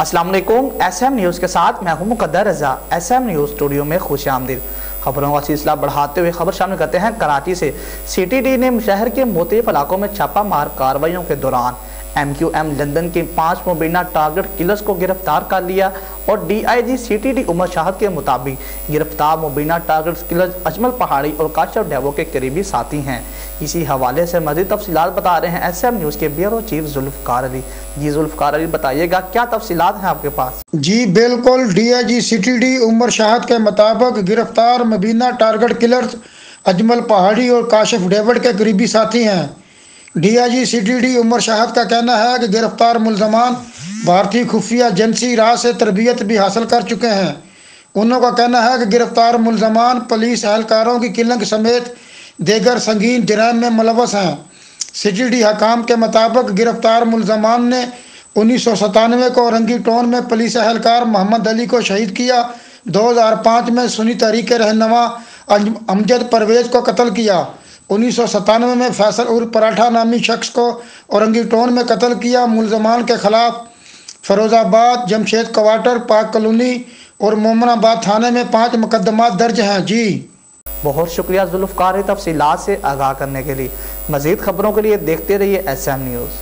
السلام علیکم، S M news کے ساتھ میں ہوں Muqaddar Raza. S M News studio میں خوش آمدید۔ خبروں کا سلسلہ بڑھاتے ہوئے خبر شامل کرتے ہیں کراچی سے۔ سی ٹی ڈی نے شہر کے مختلف علاقوں میں چھاپا مار کاروائیوں کے دوران۔ ایم کیو ایم لندن کے پانچ مبینہ ٹارگٹ کلرز کو گرفتار کر لیا اور D I G C T D Umar Shahid کے مطابق گرفتار مبینہ ٹارگٹ کلرز اجمل پہاڑی اور کاشف ڈیوو کے قریبی ساتھی ہیں۔ اسی حوالے سے مزید تفصیلات بتا رہے ہیں ایس ایم نیوز کے بیورو چیف ذوالفقار علی۔ جی ذوالفقار علی، بتائیے گا کیا تفصیلات ہیں آپ کے پاس؟ جی بالکل، D I G C T D Umar Shahid کے مطابق گرفتار مبینہ ٹارگٹ کلرز اجمل پہاڑی اور کاشف ڈیوڈ کے قریبی ساتھی ہیں۔ D I G C T D Umar Shahid کا کہنا ہے کہ گرفتار ملزمان بھارتی خفیہ جنسی راہ سے تربیت بھی حاصل کر چکے ہیں۔ انہوں کا کہنا ہے کہ گرفتار ملزمان پولیس اہلکاروں کی کلنگ سمیت دیگر سنگین جرائم میں ملوث ہیں۔ سی ڈی حکام کے مطابق گرفتار ملزمان نے انیس سو ستانوے کو رنگی ٹون میں پولیس اہلکار محمد علی کو شہید کیا۔ دو ہزار پانچ میں سنی تحریک رہنما امجد پرویز کو قتل کیا۔ انیس سو ستانوے میں فیصل ار پراٹھا نامی شخص کو اورنگی ٹون میں قتل کیا۔ ملزمان کے خلاف فیروز آباد، جمشید کوارٹر، پاک کلونی اور مومن آباد تھانے میں پانچ مقدمات درج ہیں۔ جی۔ بہت شکریہ ذوالفقار تفصیلات سے آگاہ کرنے کے لیے۔ مزید خبروں کے لیے دیکھتے رہیے ایس ایم نیوز